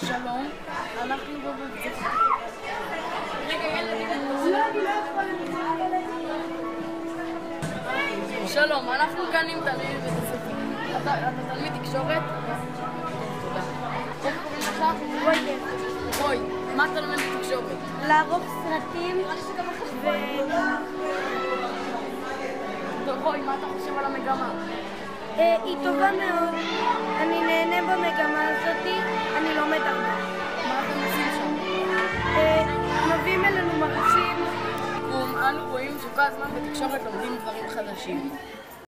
שלום, אנחנו בבית. שלום, אנחנו כאן עם תלמיד בית הספר. אתה תלמיד תקשורת? תודה. איך קוראים לך? רוי רוי, מה אתה לומד בתקשורת? לערוך סרטים ו... רוי, מה אתה חושב על המגמה? אה, היא טובה מאוד, רואים שכל הזמן בתקשורת לומדים דברים חדשים.